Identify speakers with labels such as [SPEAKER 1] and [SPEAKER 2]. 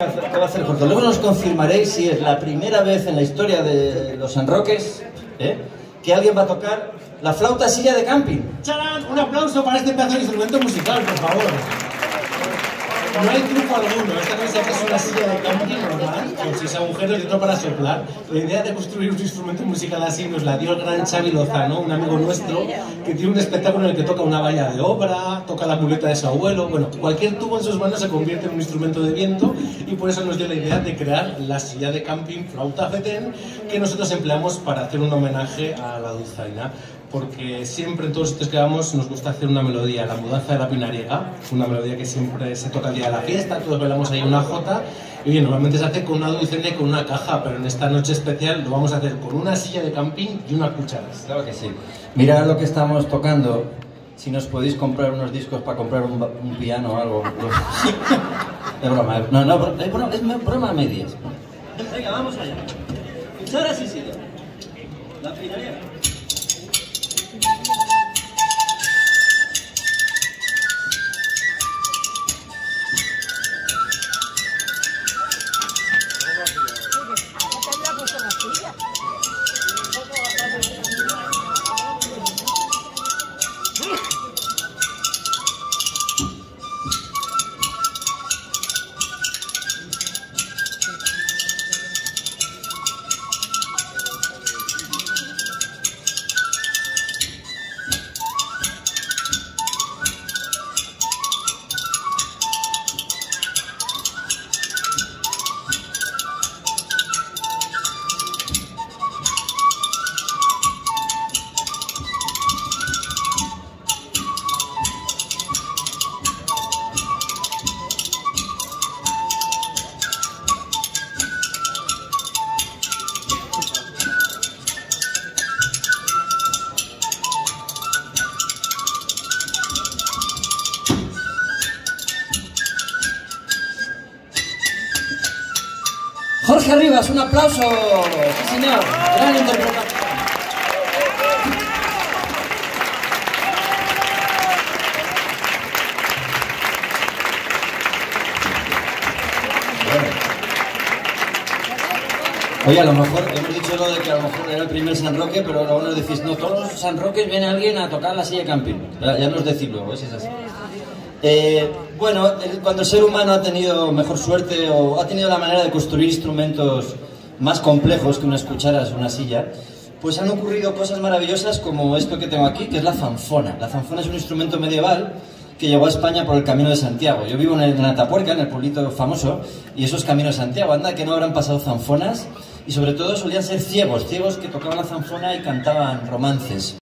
[SPEAKER 1] ¿Qué va a hacer Jorge? Luego nos confirmaréis si es la primera vez en la historia de los San Roques ¿eh? que alguien va a tocar la flauta silla de camping.
[SPEAKER 2] ¡Charán! Un aplauso para este pedazo de instrumento musical, por favor. No hay truco alguno, esta cosa es una silla de camping normal, con seis agujeros y otro para soplar. La idea de construir un instrumento musical así nos la dio el gran Xavi Lozano, un amigo nuestro, que tiene un espectáculo en el que toca una valla de obra, toca la muleta de su abuelo, bueno, cualquier tubo en sus manos se convierte en un instrumento de viento y por eso nos dio la idea de crear la silla de camping flauta fetén que nosotros empleamos para hacer un homenaje a la dulzaina porque siempre en todos los sitios que vamos nos gusta hacer una melodía, la mudanza de la pinariega, una melodía que siempre se toca el día de la fiesta, todos bailamos ahí una jota, y bien, normalmente se hace con una dulzaina y con una caja, pero en esta noche especial lo vamos a hacer con una silla de camping y una cuchara.
[SPEAKER 1] Claro que sí. Mirad lo que estamos tocando, si nos podéis comprar unos discos para comprar un, un piano o algo. es broma, no, no, es broma, es broma a medias.
[SPEAKER 3] Venga, vamos allá. Cuchara sí, sí. La pinariega.
[SPEAKER 1] Jorge Rivas, un aplauso. Sí, señor. Gran interpretación. Oye, a lo mejor hemos dicho lo de que a lo mejor era el primer San Roque, pero luego nos decís, no, todos los San Roques viene alguien a tocar la silla de camping. Ya, nos decís luego, si es así. Eh, bueno, cuando el ser humano ha tenido mejor suerte o ha tenido la manera de construir instrumentos más complejos que unas cucharas o una silla, pues han ocurrido cosas maravillosas como esto que tengo aquí, que es la zanfona. La zanfona es un instrumento medieval que llegó a España por el Camino de Santiago. Yo vivo en, el, en Atapuerca, en el pueblito famoso, y eso es Camino de Santiago. Anda que no habrán pasado zanfonas y sobre todo solían ser ciegos, ciegos que tocaban la zanfona y cantaban romances.